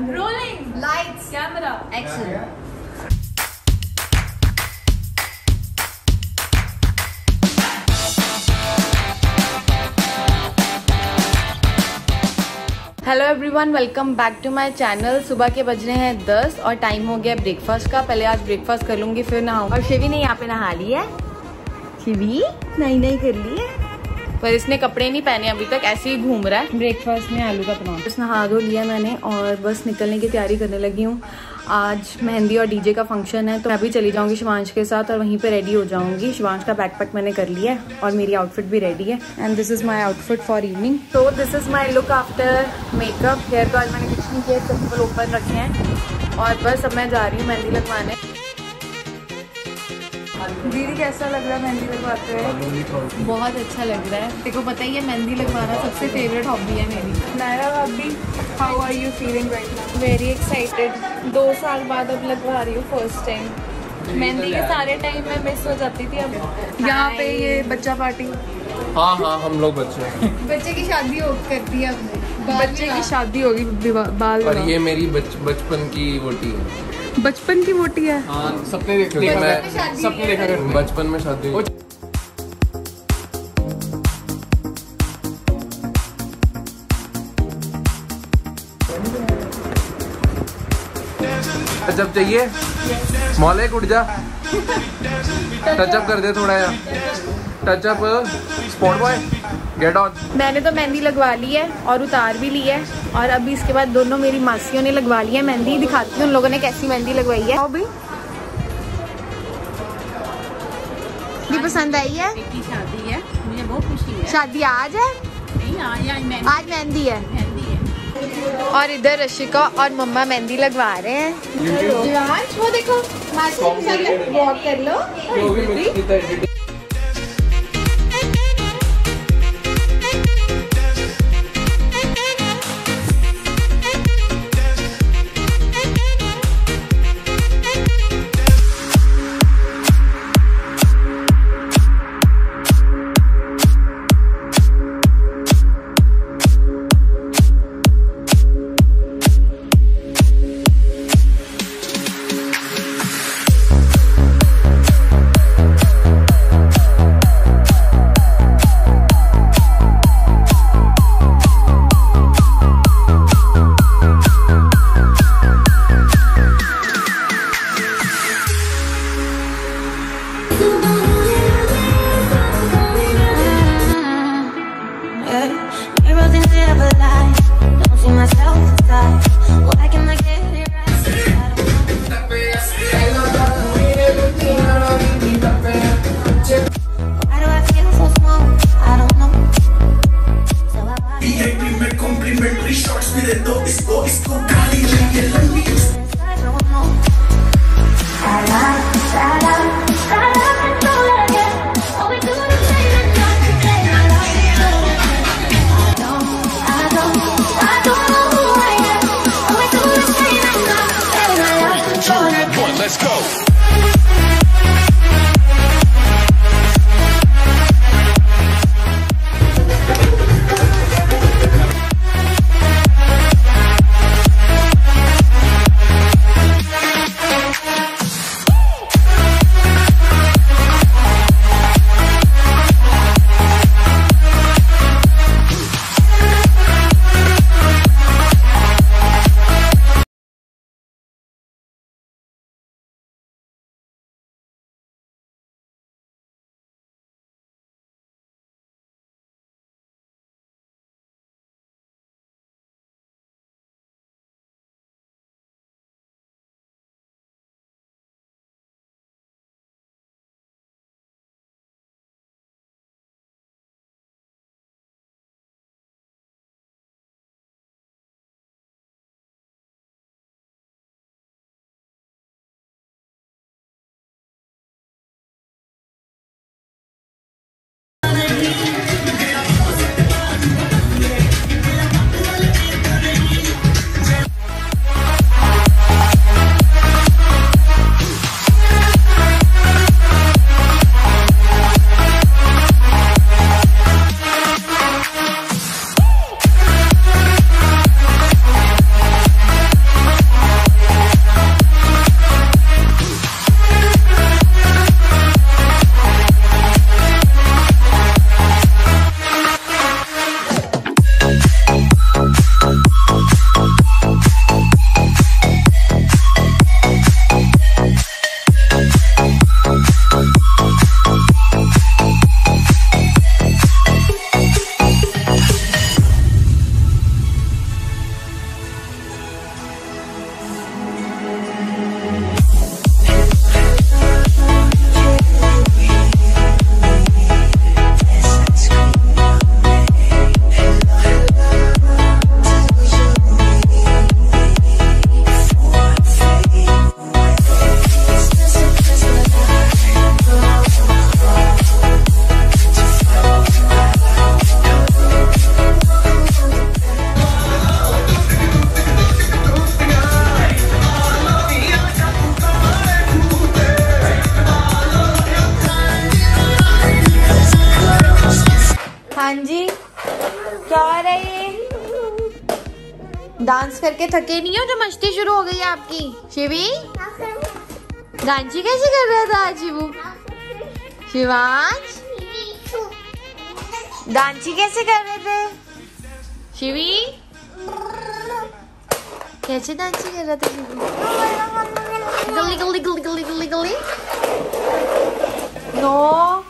Rolling. Lights. Camera. Action. Hello everyone welcome back to my channel सुबह के बज रहे हैं दस और टाइम हो गया ब्रेकफास्ट का पहले आज ब्रेकफास्ट कर लूँगी फिर नहाऊँगी और शिवी ने यहाँ पे नहा ली है शिवी नहीं नहीं कर ली है पर इसने कपड़े नहीं पहने अभी तक ऐसे ही घूम रहा है। ब्रेकफास्ट में आलू का पराठा। बस नहा धो लिया मैंने और बस निकलने की तैयारी करने लगी हूँ। आज मेहंदी और डीजे का फ़ंक्शन है तो मैं भी चली जाऊँगी शिवांश के साथ और वहीं पे रेडी हो जाऊँगी। शिवांश का बैकपैक मैंने कर लिया है और मेरी आउटफिट भी रेडी है। And this is my outfit for evening तो this is my look after makeup hair का आज मैंने कुछ नहीं किया ओपन रखे हैं। और बस अब मैं जा रही हूँ मेहंदी लगवाने। दीदी कैसा लग रहा है मेहंदी लगवाते हुए? बहुत अच्छा लग रहा है। देखो पता ही है मेहंदी लगवाना सबसे फेवरेट हॉबी है मेरी। नायरा भाभी, how are you feeling right now? Very excited दो साल बाद अब लगवा रही हूँ फ़र्स्ट टाइम मेहंदी के सारे टाइम में मिस हो जाती थी अब। यहाँ पे ये बच्चा पार्टी हाँ हाँ हम लोग बच्चे बच्चे की शादी हो करती है अब। बच्चे की शादी होगी बाल पर ये मेरी बच, बचपन की वोटी है। बचपन की वोटी है। हाँ सपने देख सपने देखा बचपन में शादी। टचअप चाहिए मौलिक उठ जा। टचअप कर दे थोड़ा यार touch up spot boy get on मैंने तो मेहंदी लगवा ली है और उतार भी ली है और अभी इसके बाद दोनों मेरी मासियों ने लगवा ली है मेहंदी। दिखाती हूँ उन लोगों ने कैसी मेहंदी लगवाई है। अभी ये पसंद आई है? शादी है। मुझे बहुत खुशी है। शादी आज है? नहीं आज मेहंदी। है। और इधर रशिका और मम्मा मेहंदी लगवा रहे हैं। वो देखो मासी के साथ वॉक कर लो। डांस करके थके नहीं हो? जो मस्ती शुरू हो गई है आपकी। शिवी? डांची कैसे कर रहा था आज शिवू शिवांश? डांची कैसे कर रहे थे? शिवी? कैसे डांसी कर रहा था गली गली गली गली गली गली। नो।